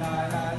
La la